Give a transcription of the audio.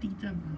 地震吗？